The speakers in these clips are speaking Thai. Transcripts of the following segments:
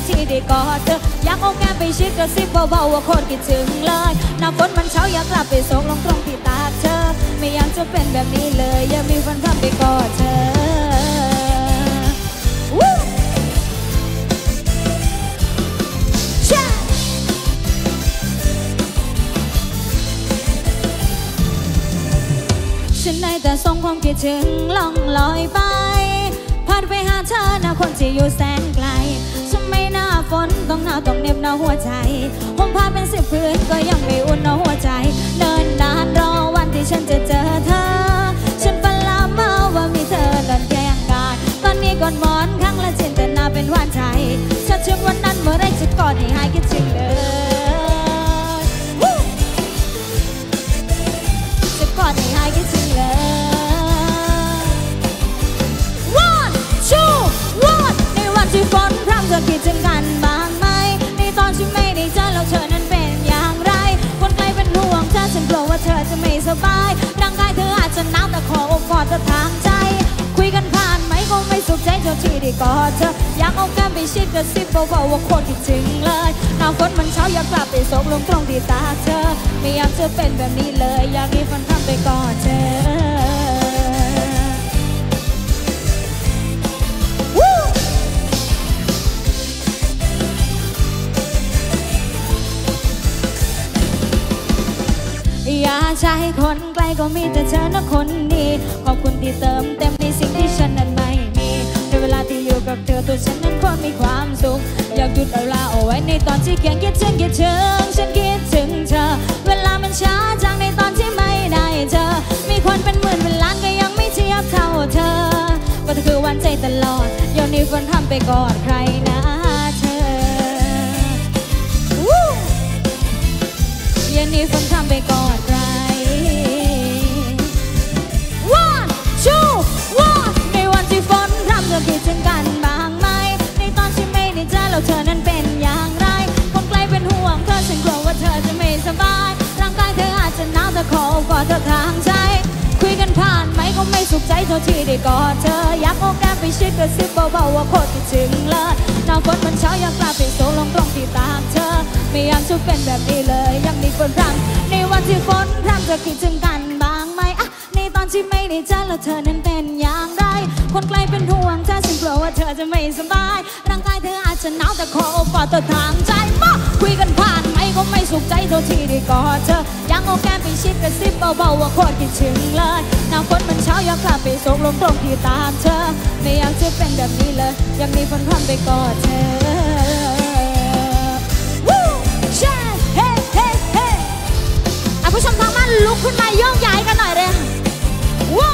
ท่าที่ได้กอดเธออยากเอาแก้มไปชิดกระซิบเบาๆว่าโคตรคิดถึงเลยหน้าฝนมันเช้าอยากกลับไปส่งลงตรงที่ตาเธอ ไม่อยากจะเป็นแบบนี้เลยอยากมีฝันพรำไปกอดเธอฉันได้แต่ส่งความคิดถึงล่องลอยไป พัดไปหาเธอนะคนที่อยู่แสนไกล หน้าฝนต้องหนาวต้องเหน็บหนาวหัวใจห่มผ้าเป็นสี ถึงกันบ้างไหม ในตอนที่ไม่ได้เจอแล้วเธอนั้นเป็นอย่างไร คนไกลเป็นห่วงเธอฉันกลัวว่าเธอจะไม่สบาย ร่างกายเธออาจจะหนาวแต่ขอโอบกอดเธอทางใจ คุยกันผ่านไหมคงไม่สุขใจเท่าที่ได้กอดเธอ อยากเอาแก้มไปชิดกระซิบเบาๆว่าคตรคิดถึงเลยหน้าฝนมันเช้าอยากกลับไปส่งลงตรงที่ตาเธอ ไม่อยากจะเป็นแบบนี้เลย อยากให้ฝันทำไปกอดเธอาใช้คนไกลก็มีแต่เธอนะคนดีขอบคุณที่เติมเต็มในสิ่งที่ฉันนั้นไม่มีในเวลาที่อยู่กับเธอตัวฉันนั้นควรมีความสุขอยากหยุดเวลาเอาไว้ในตอนที่แข็งคิดถึงคิดถึงฉันคิดถึงเธอ เวลามันช้าจังในตอนที่ไม่ได้เจอมีคนเป็นหมื่นเป็นล้านก็ยังไม่เทียบเท่าเธอก็เธอคือวันใจตลอดโยนนี้ฝนทำไปกอดใครนะเธอ Woo! เย็นนี้ฝนทำไปกอด เธอทางใจคุยกันผ่านไหมก็ไม่สุขใจเท่าที่ได้กอดเธออยากเอาแก้มไปชิดกระซิบเบาๆว่าโคตรคิดถึงเลยหน้าฝนมันเช้าอยากกลับไปโซลงตรงที่ตามเธอ ไม่อยากจะเป็นแบบนี้เลยยังมีฝนพรำในวันที่ฝนพรำจะคิดถึงกันบ้างไหมอะในตอนที่ไม่ได้เจอแล้วเธอนั้นเป็นอย่างไรคนไกลเป็นห่วงเธอฉันกลัวว่าเธอจะไม่สบายร่างกายเธออาจจะหนาวแต่ขอโอบกอดเธอทางใจมาคุยกันผ่านไหมก็ไม่สุขใจเท่าที่ กระซิบเบาๆว่าโคตรคิดถึงเลยน้ำฝนมันเช้าอยากกลับไปส่งลงตรงที่ตามเธอ ไม่อยากจะเป็นแบบนี้เลย อยากมีฝนพรำไปกอดเธอผู้ชมทางบ้านลุกขึ้นมาโยกย้ายกันหน่อยเลยว้า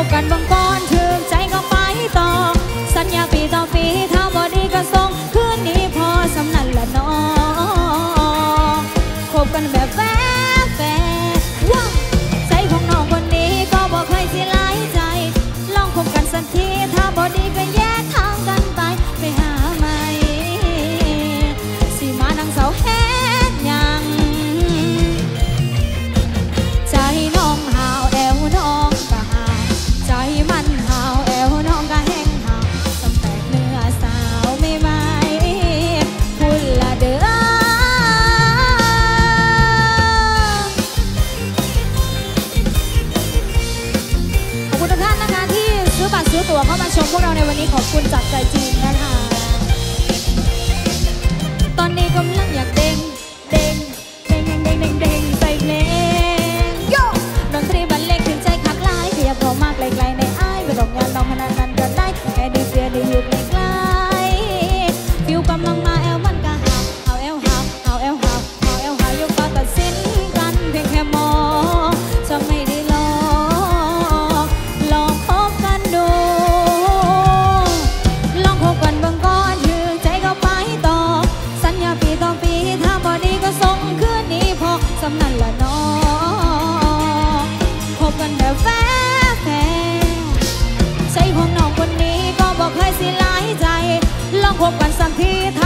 ลองพ พบกันสันที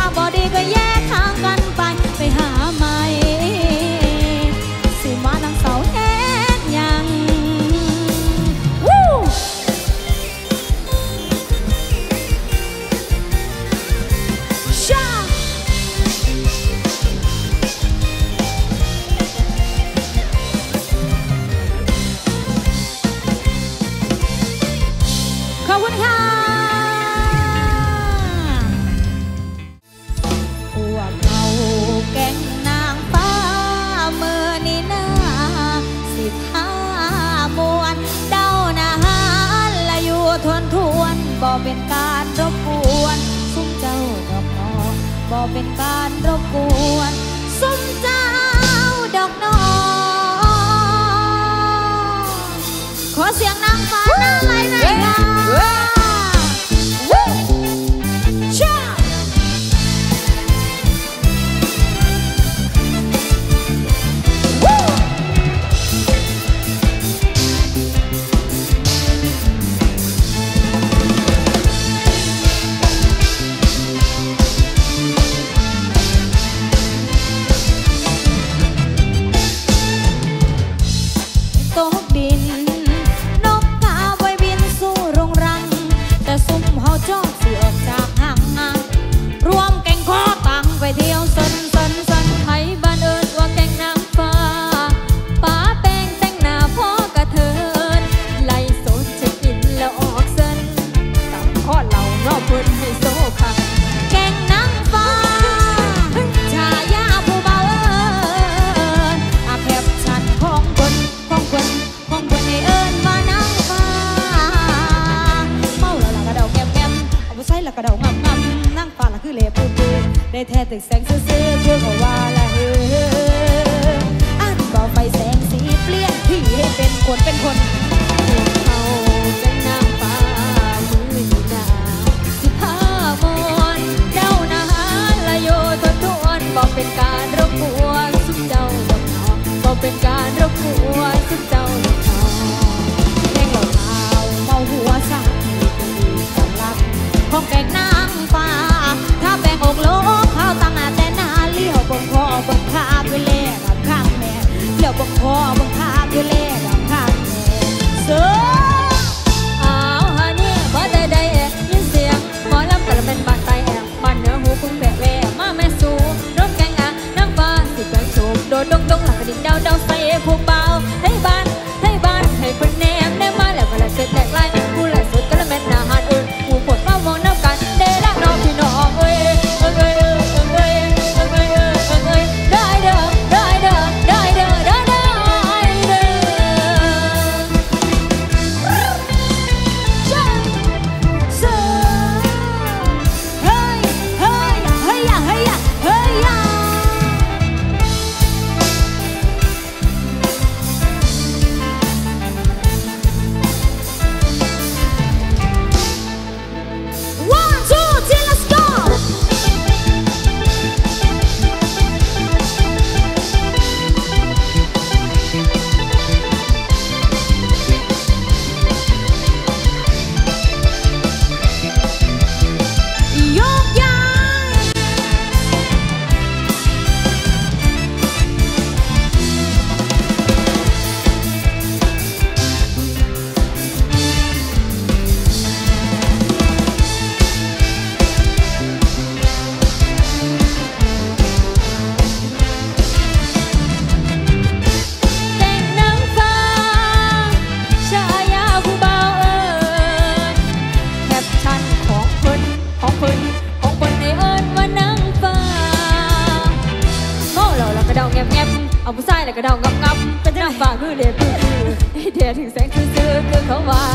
บ่เป็นการรบกวน ให้เด็ดถึงแ